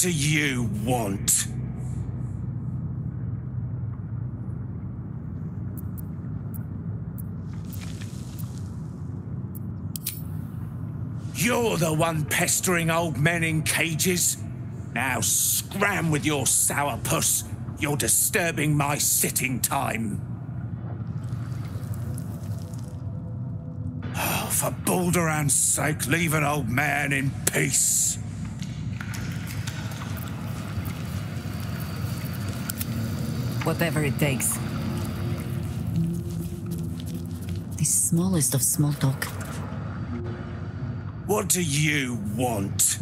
Do you want? You're the one pestering old men in cages. Now scram with your sourpuss. You're disturbing my sitting time. Oh, for Balduran's sake, leave an old man in peace. Whatever it takes. The smallest of small talk. What do you want?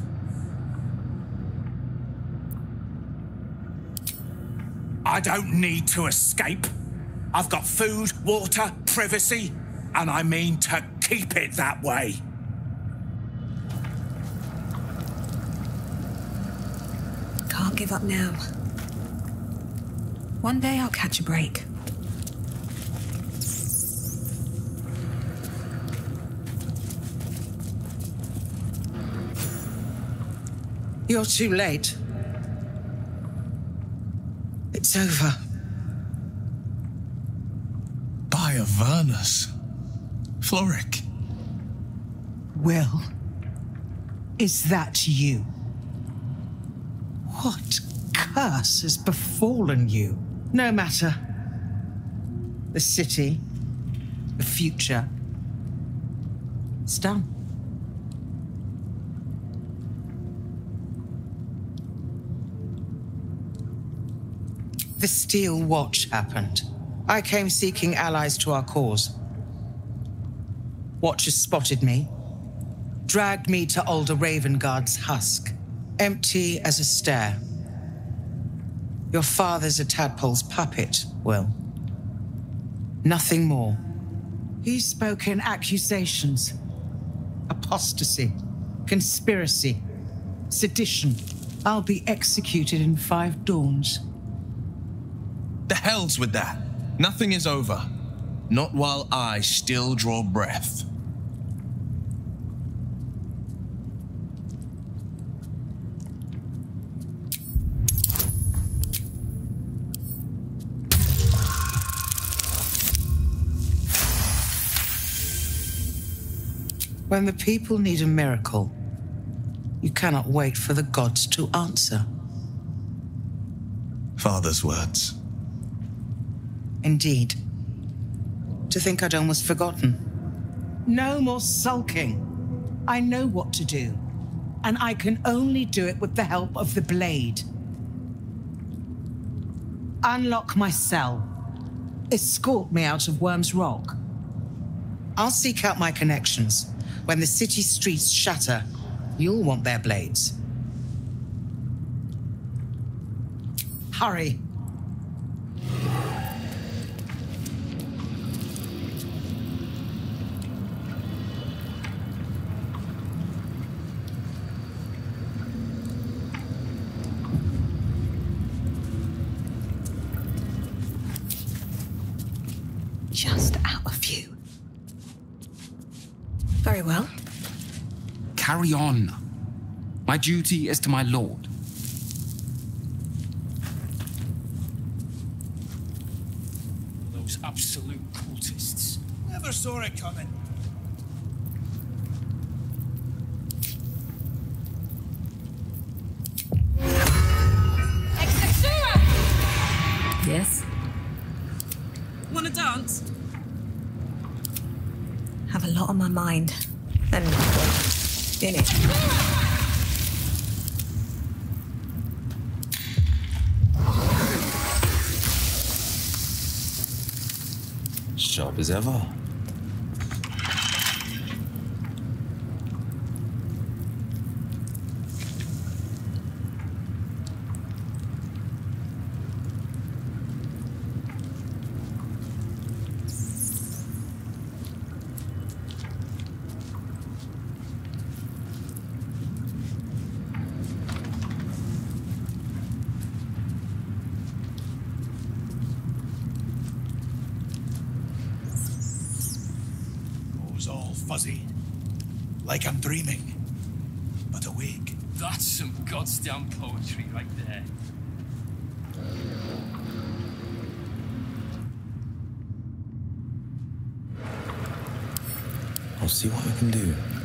I don't need to escape. I've got food, water, privacy, and I mean to keep it that way. Can't give up now. One day I'll catch a break. You're too late. It's over. By Avernus. Florrick. Wyll, is that you? What curse has befallen you? No matter. The city, the future, it's done. The Steel Watch happened. I came seeking allies to our cause. Watchers spotted me, dragged me to Ulder Ravengard's husk, empty as a stair. Your father's a tadpole's puppet, Wyll. Nothing more. He's spoken accusations, apostasy, conspiracy, sedition. I'll be executed in five dawns. The hell's with that. Nothing is over. Not while I still draw breath. When the people need a miracle, you cannot wait for the gods to answer. Father's words. Indeed. To think I'd almost forgotten. No more sulking. I know what to do, and I can only do it with the help of the blade. Unlock my cell. Escort me out of Wyrm's Rock. I'll seek out my connections. When the city streets shatter, you'll want their blades. Hurry. Just out of view. Very well. Carry on. My duty is to my lord. Those absolute cultists. Never saw it coming. Yes? Wanna dance? Have a lot on my mind. And in it. Sharp as ever. It was all fuzzy. Like I'm dreaming. But awake. That's some goddamn poetry right there. I'll see what I can do.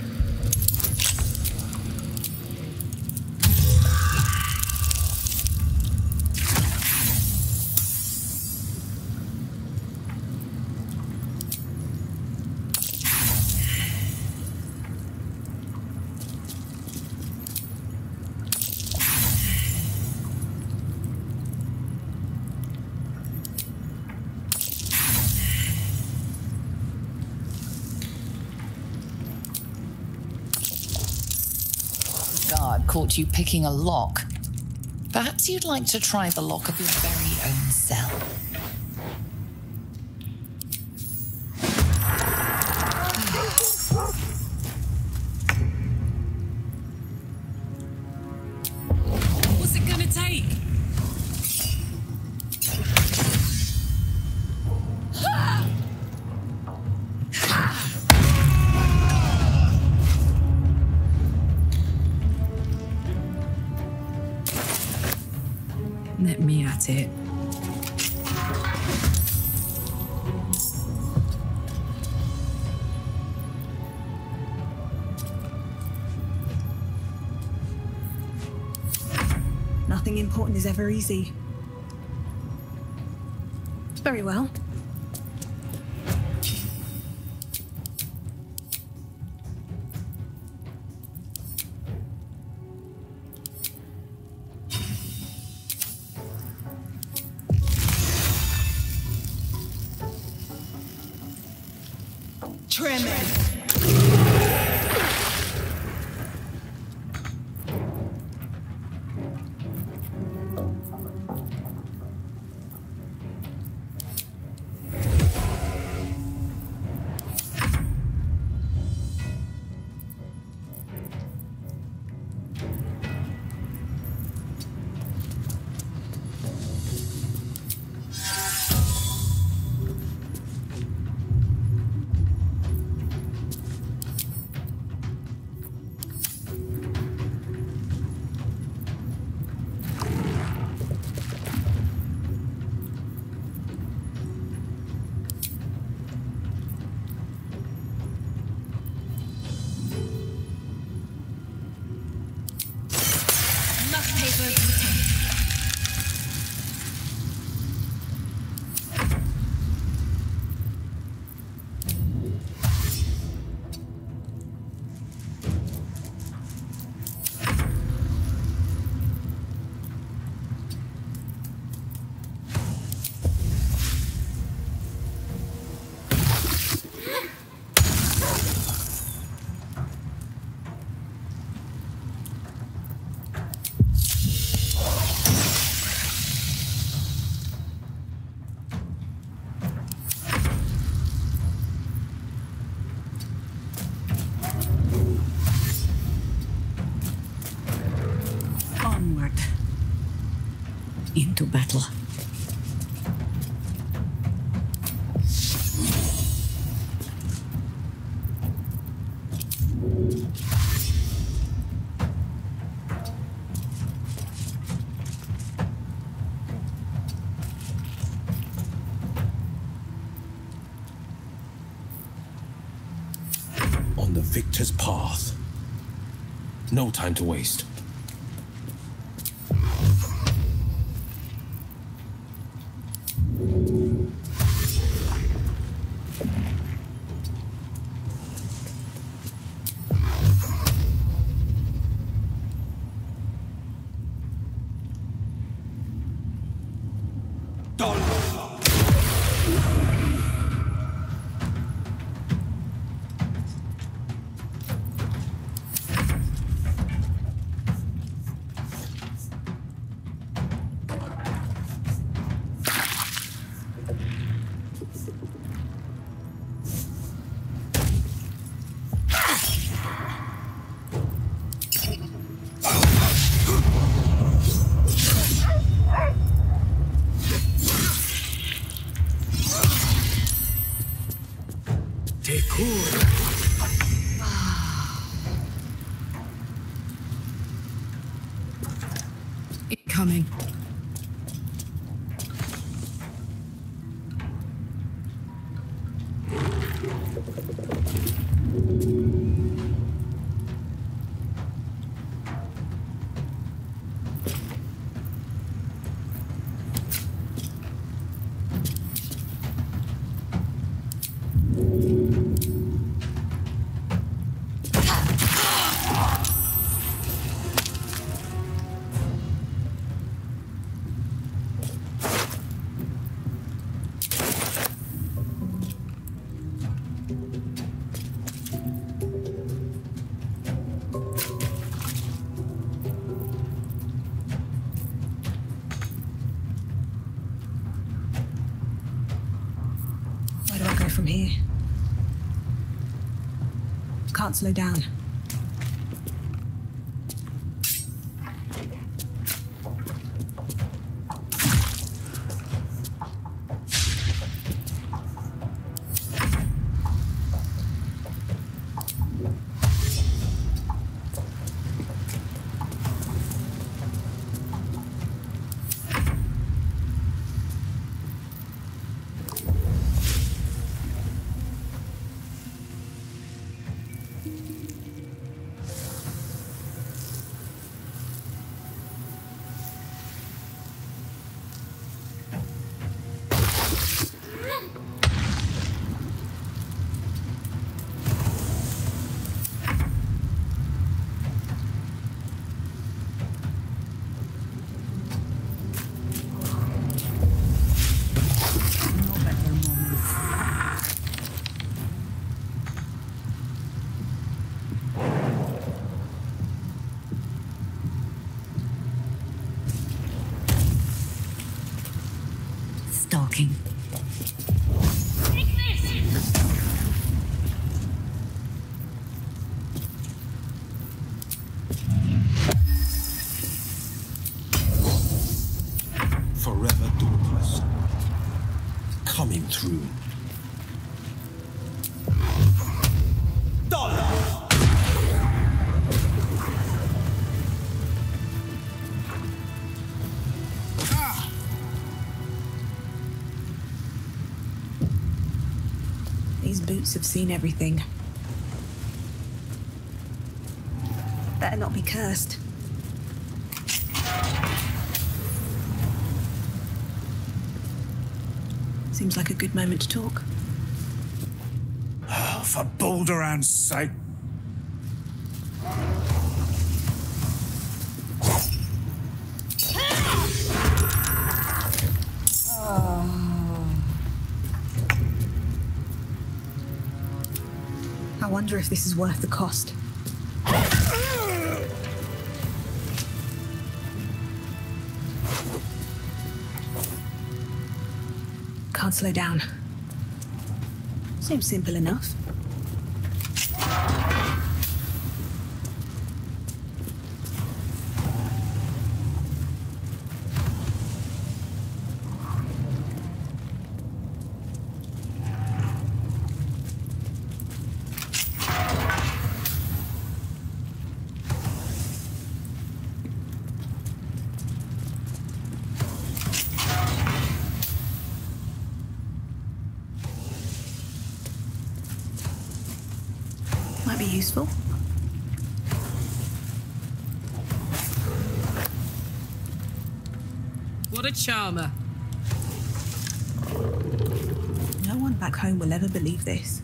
Guard caught you picking a lock. Perhaps you'd like to try the lock of your very own cell. Ever easy. Very well. Victor's path. No time to waste. Can't slow down. Have seen everything. Better not be cursed. Seems like a good moment to talk. For Balduran's sake. If this is worth the cost. Can't slow down. Seems simple enough. Might be useful. What a charmer. No one back home will ever believe this.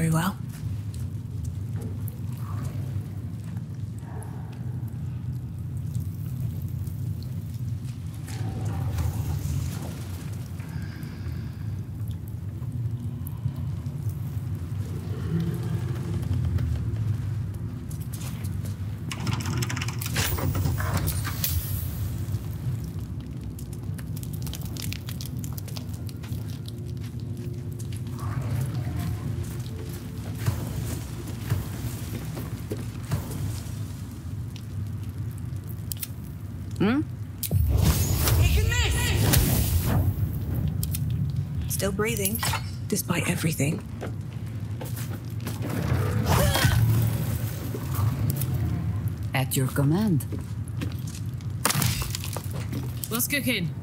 Very well. Still breathing, despite everything. At your command. What's cooking? What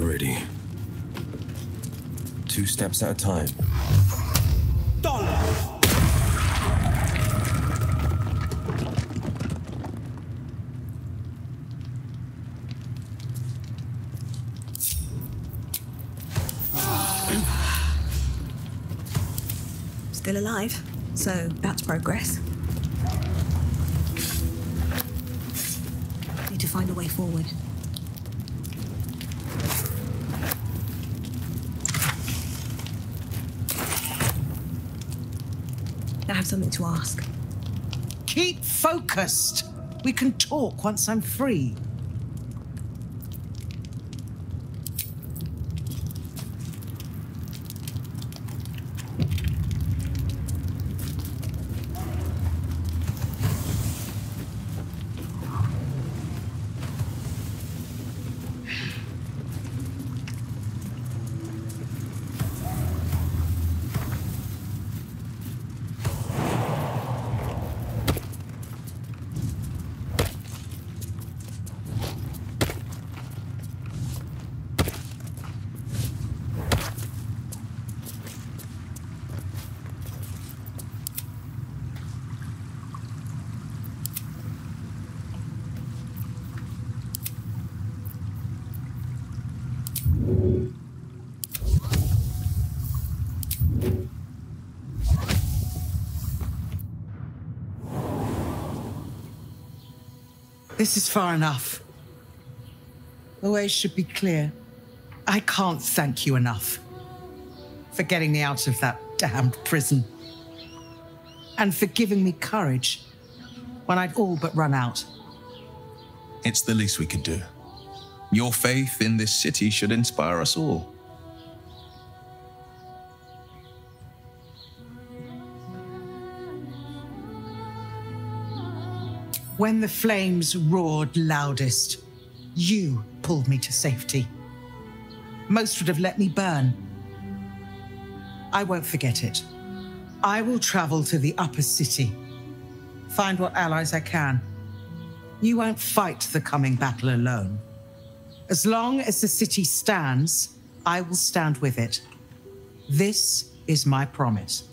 Ready. Two steps at a time. Still alive, so that's progress. Need to find a way forward. Something to ask. Keep focused. We can talk once I'm free. This is far enough. The way should be clear. I can't thank you enough for getting me out of that damned prison. And for giving me courage when I'd all but run out. It's the least we could do. Your faith in this city should inspire us all. When the flames roared loudest, you pulled me to safety. Most would have let me burn. I won't forget it. I will travel to the upper city, find what allies I can. You won't fight the coming battle alone. As long as the city stands, I will stand with it. This is my promise.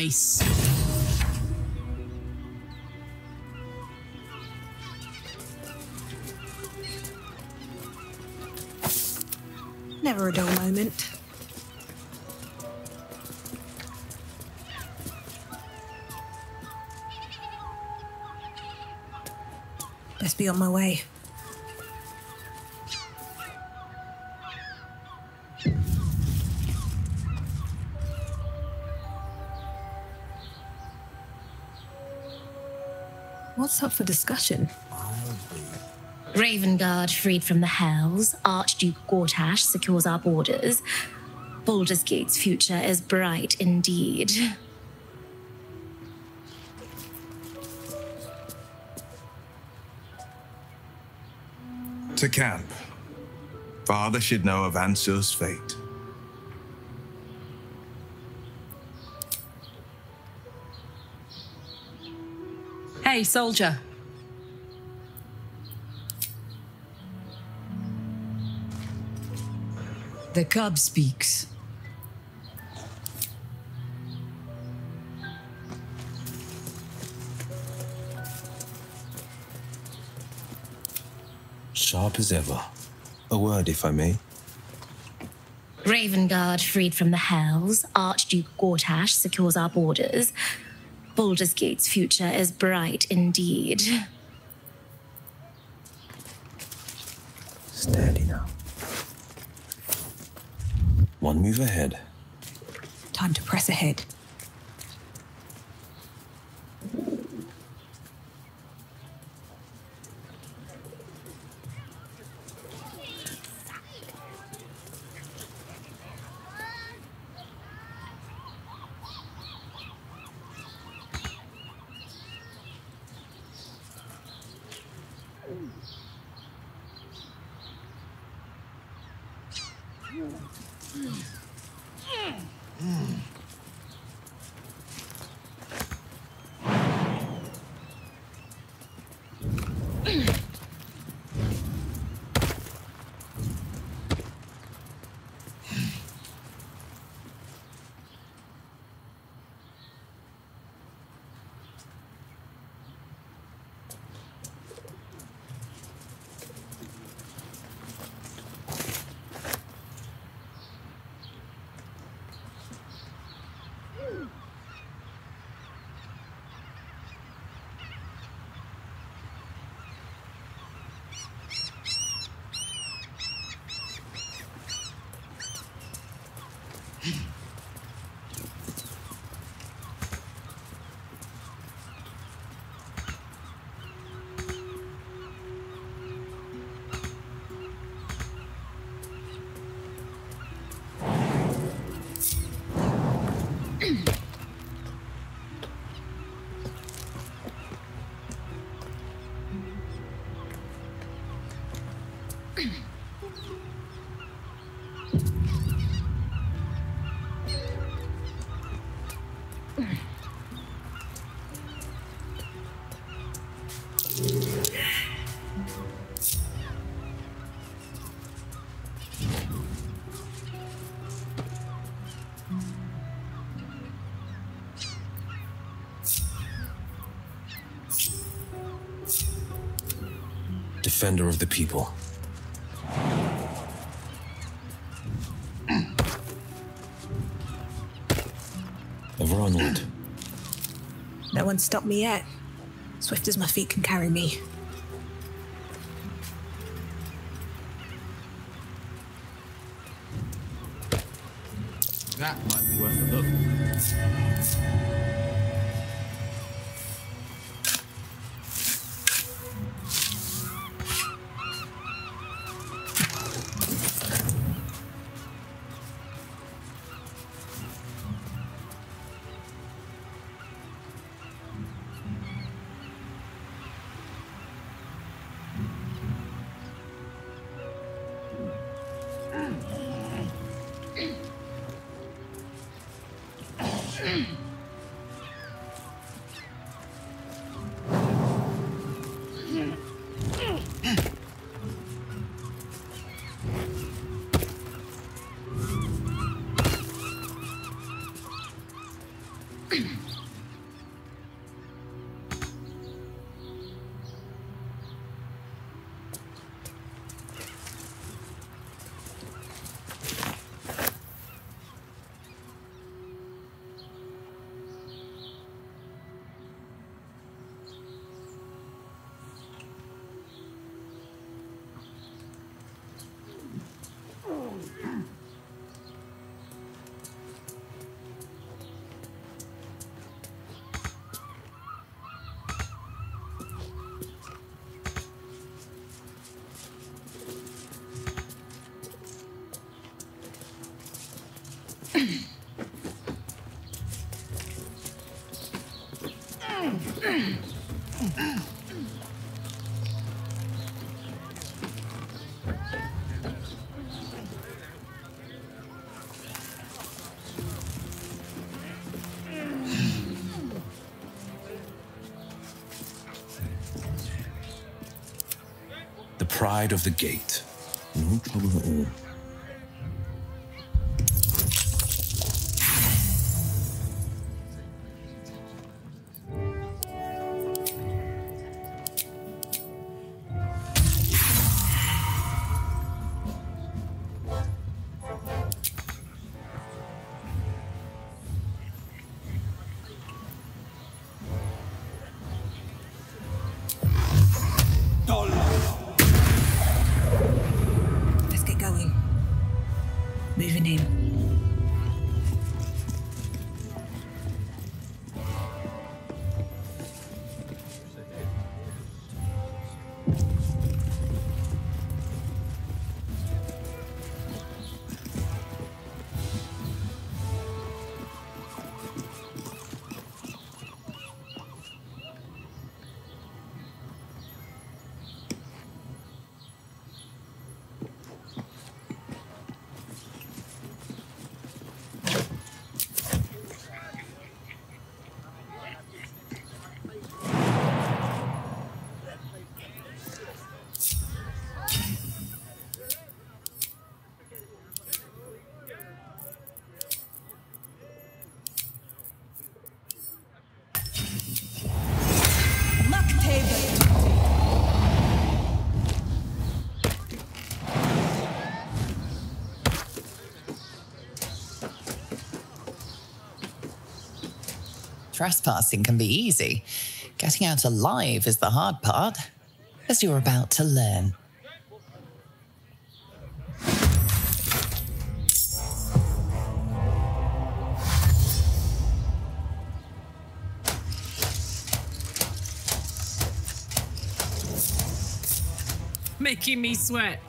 Nice. Never a dull moment. Best be on my way. What's up for discussion? Ravengard freed from the Hells, Archduke Gortash secures our borders. Baldur's Gate's future is bright indeed. To camp. Father should know of Ansur's fate. Hey, soldier. The cub speaks. Sharp as ever. A word, if I may. Ravengard freed from the Hells. Archduke Gortash secures our borders. Baldur's Gate's future is bright indeed. Defender of the people. Ever onward. No one stopped me yet. Swift as my feet can carry me. Pride of the gate. Mm-hmm. Trespassing can be easy. Getting out alive is the hard part, as you're about to learn. Making me sweat.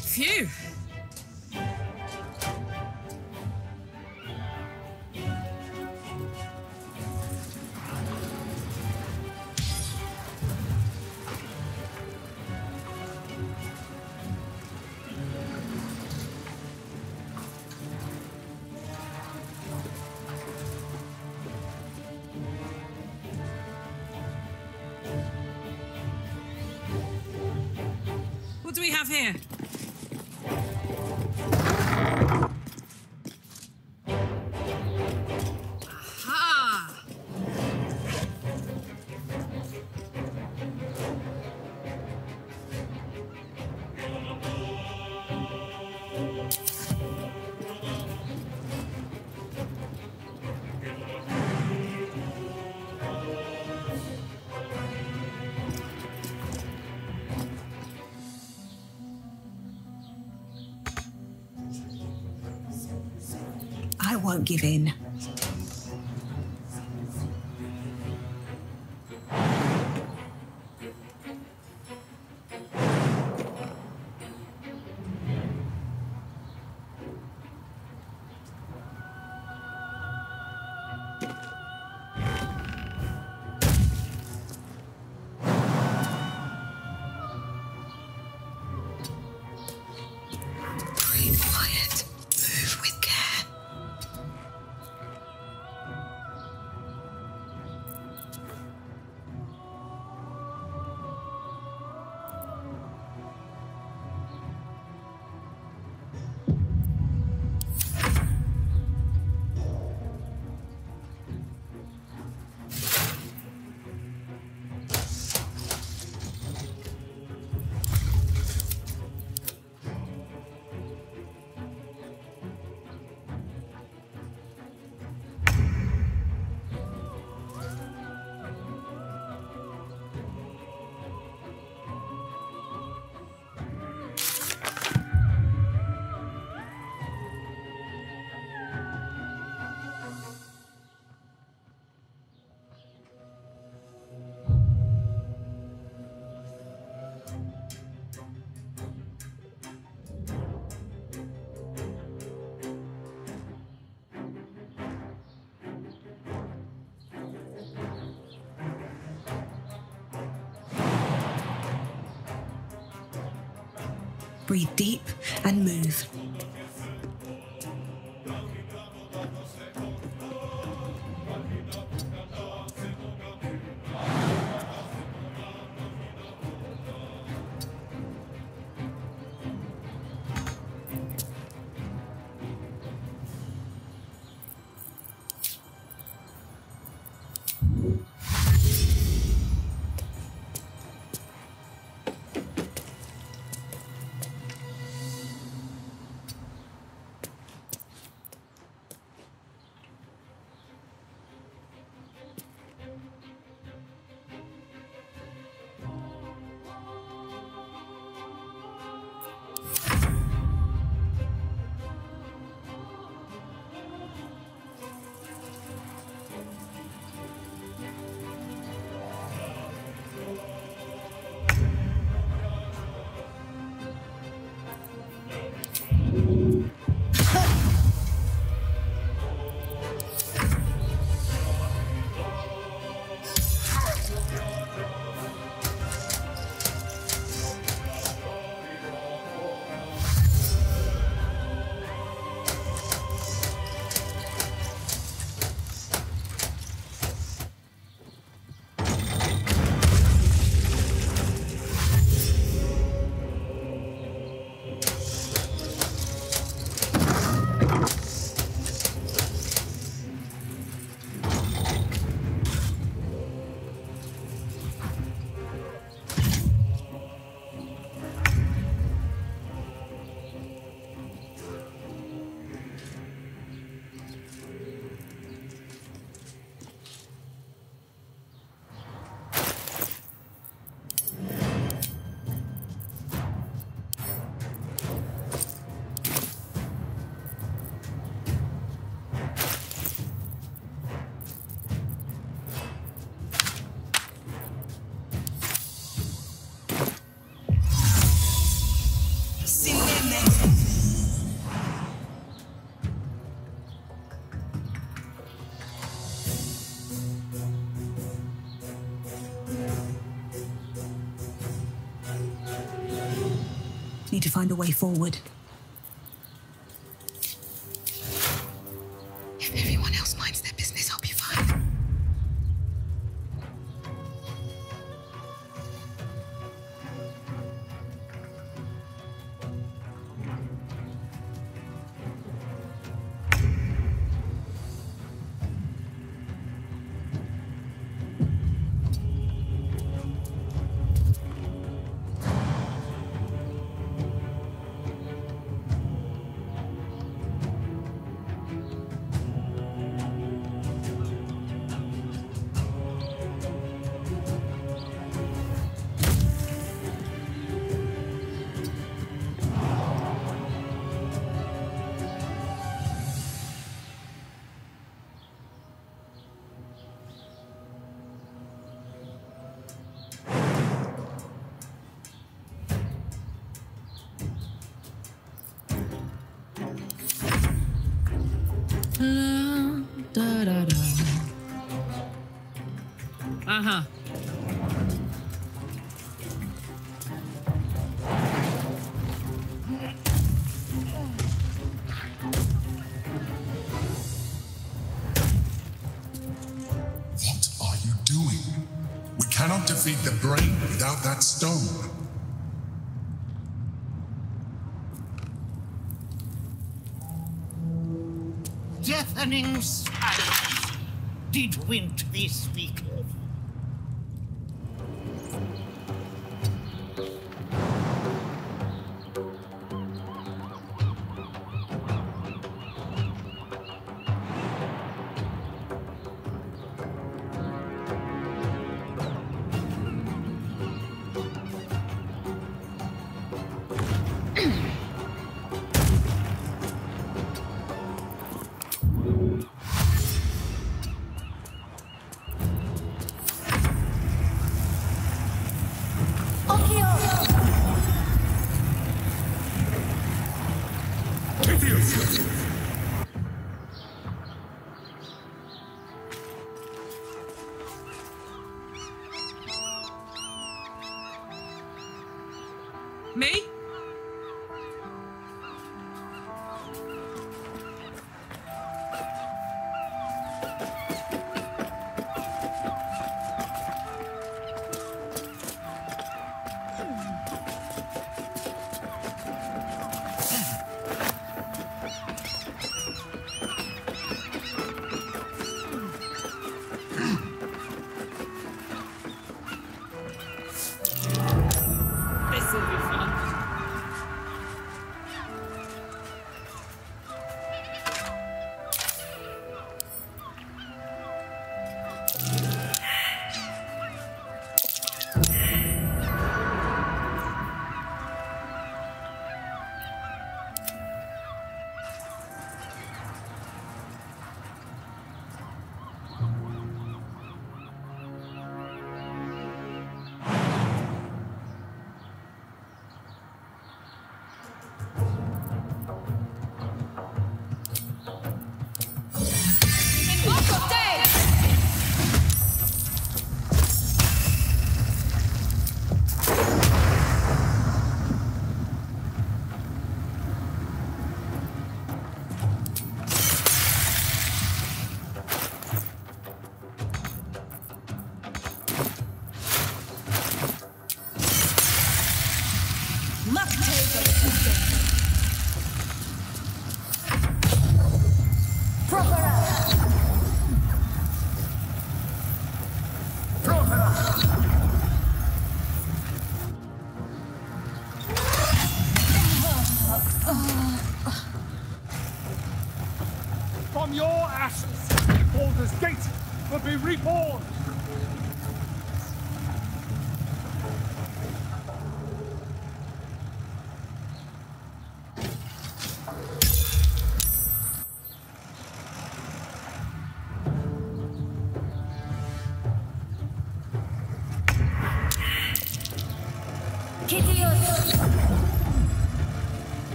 Phew. Breathe deep and move. To find a way forward. Da, da, da. Uh huh. What are you doing? We cannot defeat the brain without that stone. Deafening silence. Did Wintry speak of?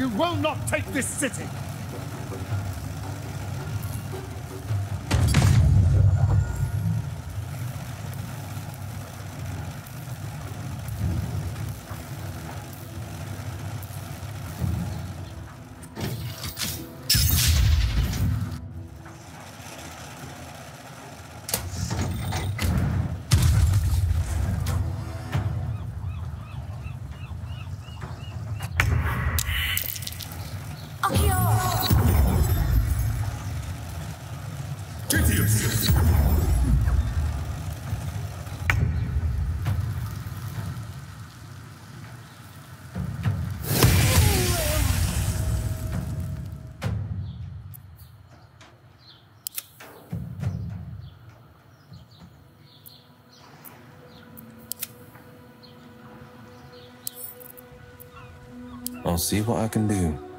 You will not take this city! See what I can do.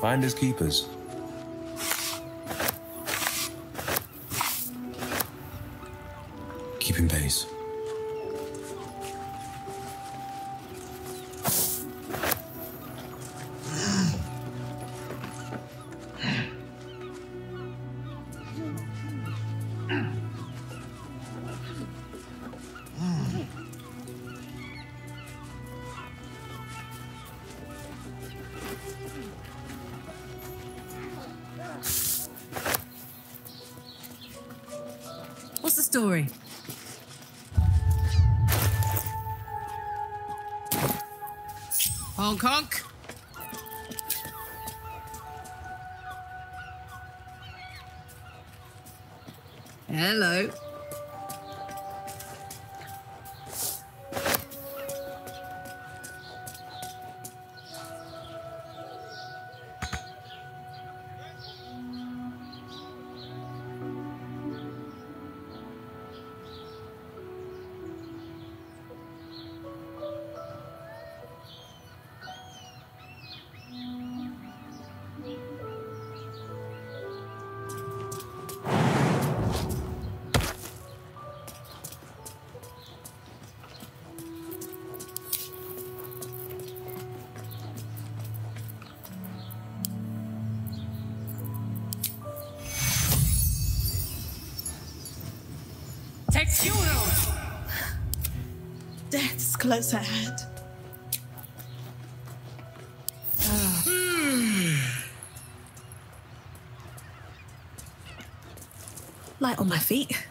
Finders keepers. Texuno! Death's close at hand. Light on my feet.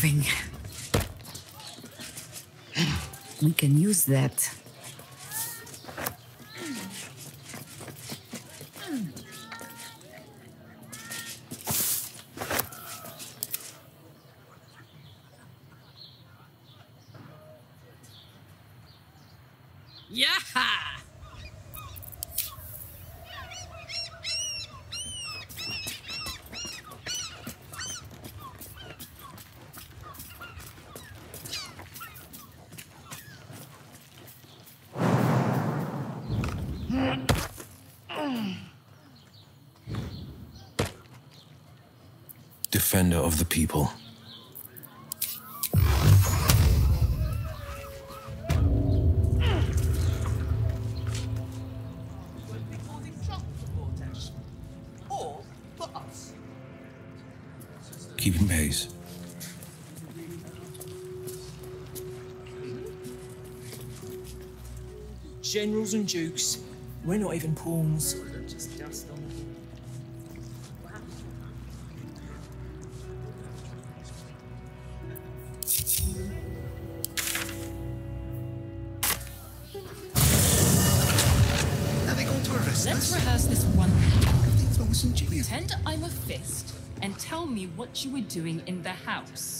Moving. We can use that. Defender of the people. Keeping pace. Generals and dukes, we're not even pawns. Tell me what you were doing in the house.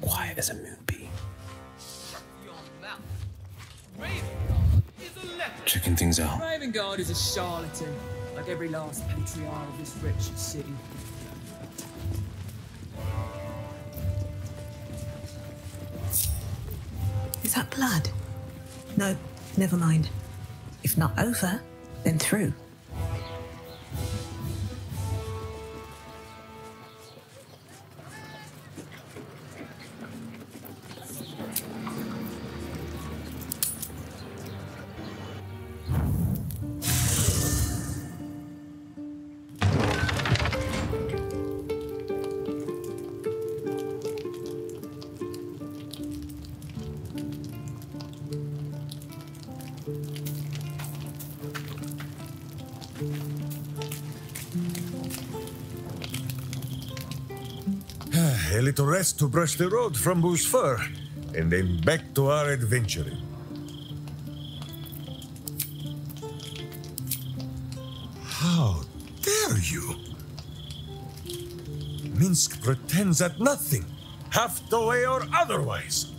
Quiet as a moonbeam. Checking things out. Ravengard is a charlatan, like every last patriarch of this wretched city. Is that blood? No, never mind. If not over, then through. Brush the road from Boo's fur, and then back to our adventuring. How dare you? Minsc pretends at nothing, half the way or otherwise.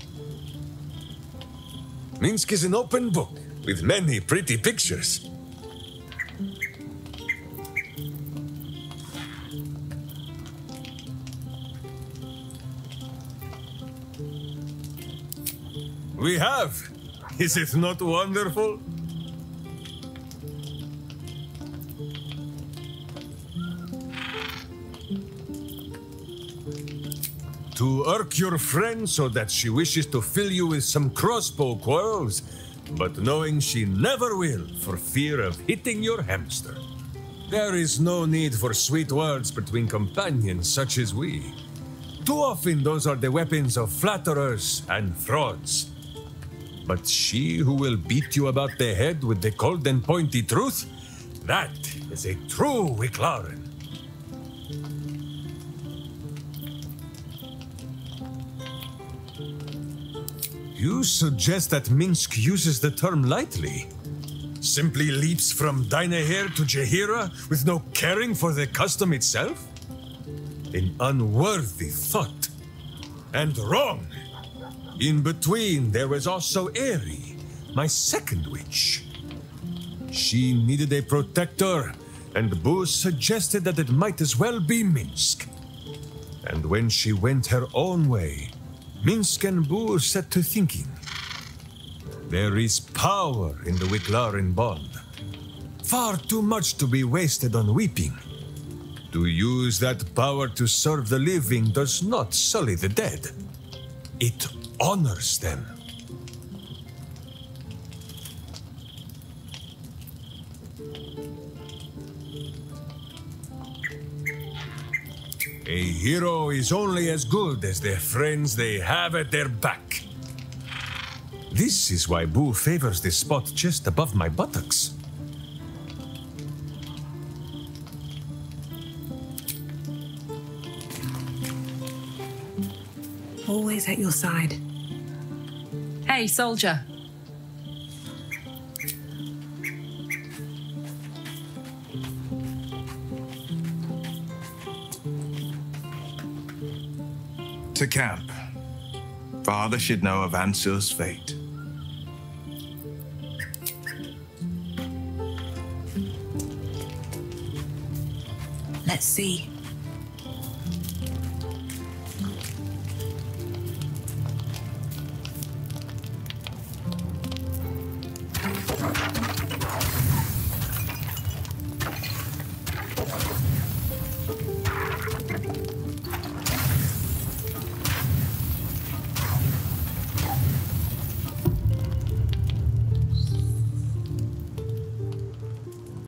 Minsc is an open book with many pretty pictures. We have. Is it not wonderful? To irk your friend so that she wishes to fill you with some crossbow quarrels, but knowing she never will for fear of hitting your hamster. There is no need for sweet words between companions such as we. Too often those are the weapons of flatterers and frauds. But she who will beat you about the head with the cold and pointy truth, that is a true Wychlaran. You suggest that Minsc uses the term lightly? Simply leaps from Dynaheir to Jaheira with no caring for the custom itself? An unworthy thought. And wrong. In between, there was also Eri, my second witch. She needed a protector, and Boo suggested that it might as well be Minsc. And when she went her own way, Minsc and Boo set to thinking. There is power in the Wychlaran bond. Far too much to be wasted on weeping. To use that power to serve the living does not sully the dead. It honors them. A hero is only as good as the friends they have at their back. This is why Boo favors this spot just above my buttocks. Always at your side. Hey, soldier. To camp. Father should know of Ansel's fate. Let's see.